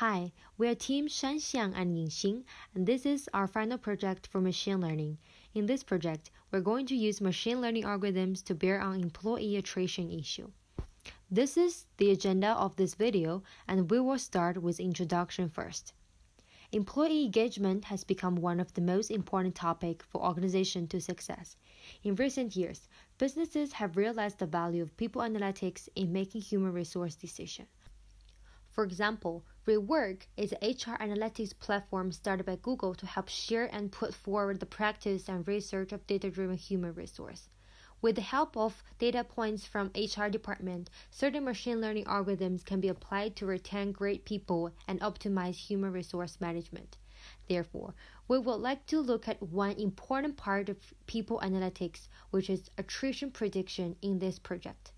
Hi, we are Team Shan Xiang and Ying Xin, and this is our final project for machine learning. In this project, we're going to use machine learning algorithms to bear on employee attrition issue. This is the agenda of this video, and we will start with introduction first. Employee engagement has become one of the most important topics for organization to success. In recent years, businesses have realized the value of people analytics in making human resource decisions. For example, Rework is an HR analytics platform started by Google to help share and put forward the practice and research of data-driven human resource. With the help of data points from HR department, certain machine learning algorithms can be applied to retain great people and optimize human resource management. Therefore, we would like to look at one important part of people analytics, which is attrition prediction in this project.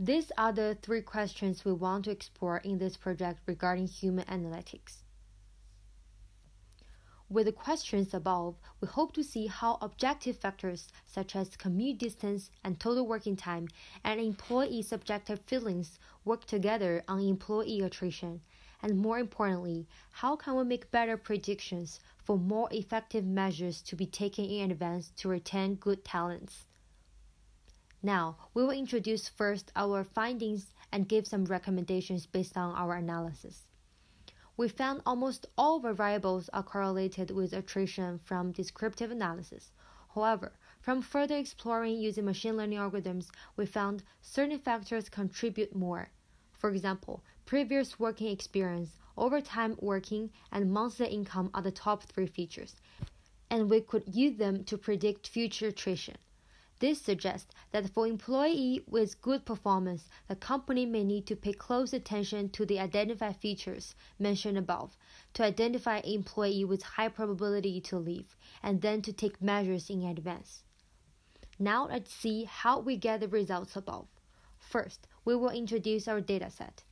These are the three questions we want to explore in this project regarding human analytics. With the questions above, we hope to see how objective factors such as commute distance and total working time and employee subjective feelings work together on employee attrition. And more importantly, how can we make better predictions for more effective measures to be taken in advance to retain good talents? Now, we will introduce first our findings and give some recommendations based on our analysis. We found almost all variables are correlated with attrition from descriptive analysis. However, from further exploring using machine learning algorithms, we found certain factors contribute more. For example, previous working experience, overtime working, and monthly income are the top three features, and we could use them to predict future attrition. This suggests that for employee with good performance, the company may need to pay close attention to the identified features mentioned above to identify employee with high probability to leave and then to take measures in advance. Now let's see how we get the results above. First, we will introduce our dataset.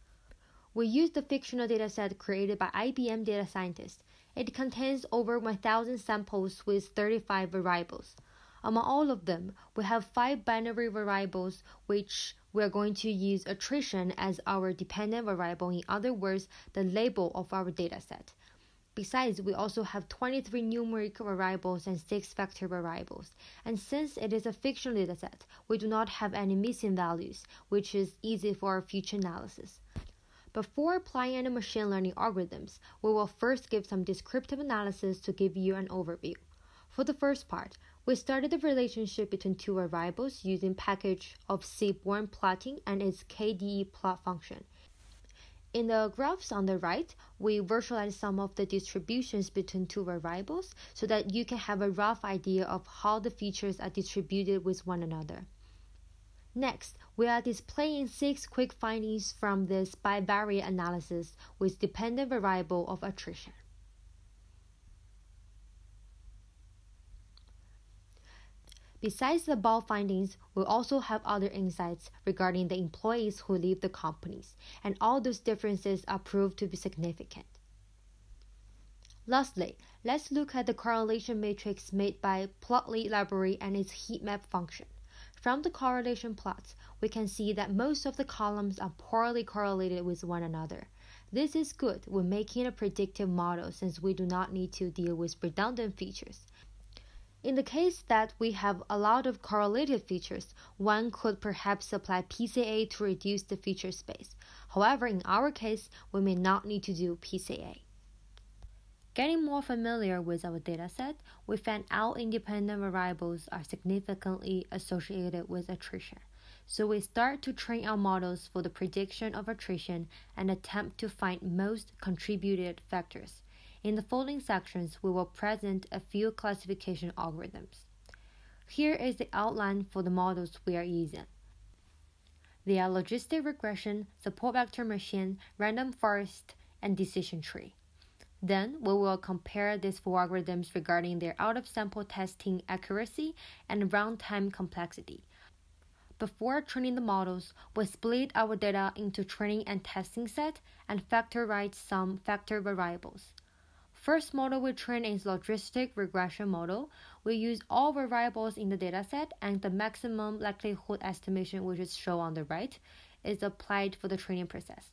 We use the fictional dataset created by IBM data scientists. It contains over 1000 samples with 35 variables. Among all of them, we have five binary variables which we are going to use attrition as our dependent variable, in other words, the label of our dataset. Besides, we also have 23 numeric variables and 6 vector variables. And since it is a fictional dataset, we do not have any missing values, which is easy for our future analysis. Before applying any machine learning algorithms, we will first give some descriptive analysis to give you an overview. For the first part, we started the relationship between two variables using package of Seaborn plotting and its KDE plot function. In the graphs on the right, we visualize some of the distributions between two variables so that you can have a rough idea of how the features are distributed with one another. Next, we are displaying six quick findings from this bivariate analysis with dependent variable of attrition. Besides the above findings, we also have other insights regarding the employees who leave the companies, and all those differences are proved to be significant. Lastly, let's look at the correlation matrix made by Plotly library and its heat map function. From the correlation plots, we can see that most of the columns are poorly correlated with one another. This is good when making a predictive model since we do not need to deal with redundant features. In the case that we have a lot of correlated features, one could perhaps apply PCA to reduce the feature space. However, in our case, we may not need to do PCA. Getting more familiar with our dataset, we found all independent variables are significantly associated with attrition. So we start to train our models for the prediction of attrition and attempt to find most contributed factors. In the following sections, we will present a few classification algorithms. Here is the outline for the models we are using. They are logistic regression, support vector machine, random forest, and decision tree. Then we will compare these four algorithms regarding their out of sample testing accuracy and runtime complexity. Before training the models, we split our data into training and testing set and factorize some factor variables. First model we train is logistic regression model. We use all variables in the dataset and the maximum likelihood estimation which is shown on the right is applied for the training process.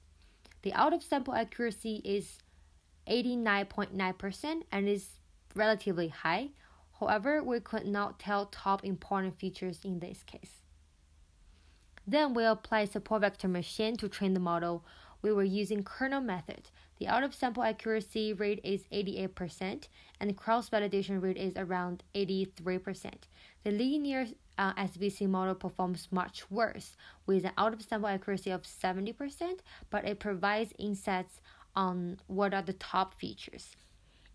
The out of sample accuracy is 89.9% and is relatively high. However, we could not tell top important features in this case. Then we apply support vector machine to train the model. We were using kernel method. The out of sample accuracy rate is 88% and the cross validation rate is around 83%. The linear uh, SVC model performs much worse with an out of sample accuracy of 70%, but it provides insights on what are the top features.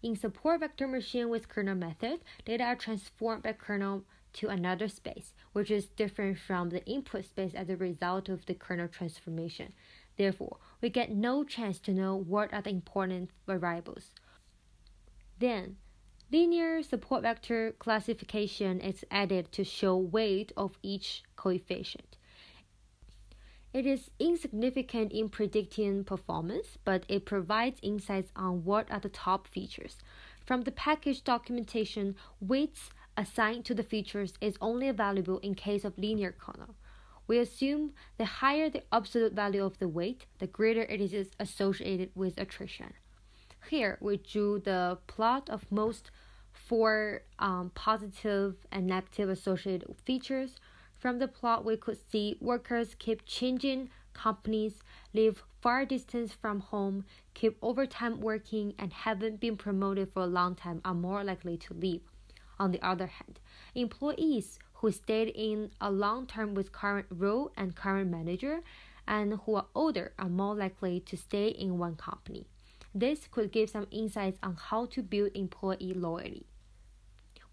In support vector machine with kernel method, data are transformed by kernel to another space, which is different from the input space as a result of the kernel transformation. Therefore, we get no chance to know what are the important variables. Then, linear support vector classification is added to show weight of each coefficient. It is insignificant in predicting performance, but it provides insights on what are the top features. From the package documentation, weights assigned to the features is only available in case of linear kernel. We assume the higher the absolute value of the weight, the greater it is associated with attrition. Here, we drew the plot of most four um, positive and negative associated features. From the plot, we could see workers keep changing companies, live far distance from home, keep overtime working, and haven't been promoted for a long time are more likely to leave. On the other hand, employees who stayed in a long term with current role and current manager and who are older are more likely to stay in one company. This could give some insights on how to build employee loyalty.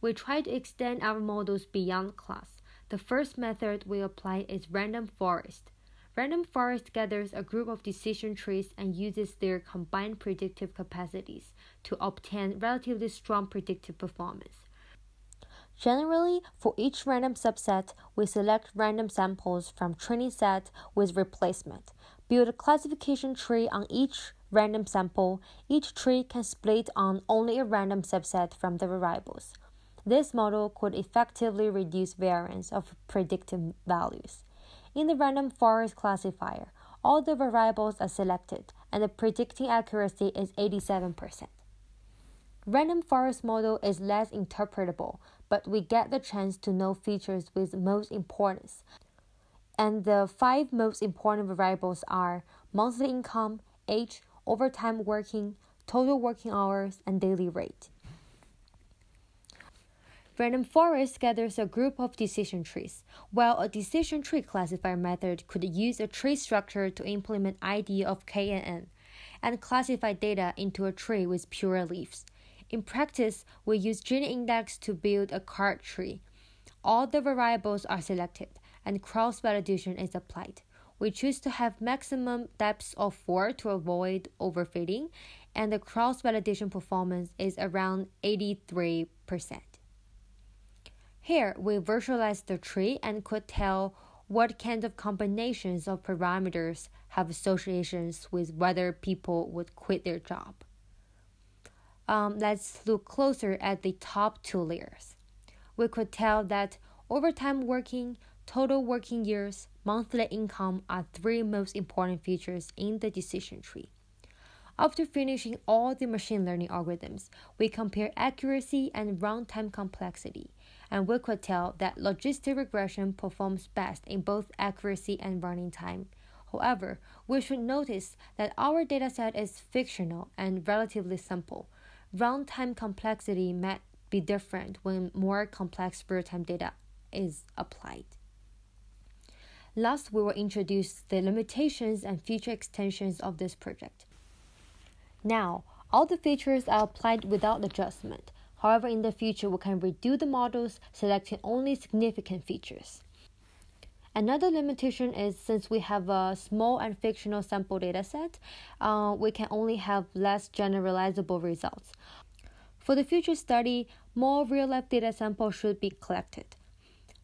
We try to extend our models beyond class. The first method we apply is random forest. Random forest gathers a group of decision trees and uses their combined predictive capacities to obtain relatively strong predictive performance. Generally, for each random subset, we select random samples from training set with replacement. Build a classification tree on each random sample. Each tree can split on only a random subset from the variables. This model could effectively reduce variance of predictive values. In the random forest classifier, all the variables are selected and the predicting accuracy is 87%. Random forest model is less interpretable but we get the chance to know features with most importance. And the five most important variables are monthly income, age, overtime working, total working hours, and daily rate. Random forest gathers a group of decision trees, while a decision tree classifier method could use a tree structure to implement ID of KNN and classify data into a tree with pure leaves. In practice, we use Gini index to build a CART tree. All the variables are selected and cross validation is applied. We choose to have maximum depths of 4 to avoid overfitting, and the cross validation performance is around 83%. Here, we visualize the tree and could tell what kind of combinations of parameters have associations with whether people would quit their job um, let's look closer at the top two layers. We could tell that overtime working, total working years, monthly income are three most important features in the decision tree. After finishing all the machine learning algorithms, we compare accuracy and runtime complexity, and we could tell that logistic regression performs best in both accuracy and running time. However, we should notice that our dataset is fictional and relatively simple, runtime complexity might be different when more complex real-time data is applied. Last, we will introduce the limitations and future extensions of this project. Now, all the features are applied without adjustment. However, in the future, we can redo the models, selecting only significant features. Another limitation is since we have a small and fictional sample dataset, uh, we can only have less generalizable results. For the future study, more real life data samples should be collected.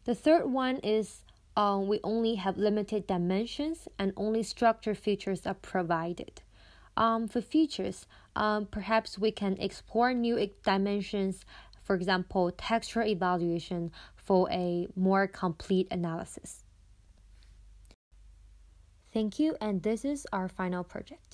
The third one is um, we only have limited dimensions and only structure features are provided. Um, for features, um, perhaps we can explore new dimensions, for example, texture evaluation for a more complete analysis. Thank you, and this is our final project.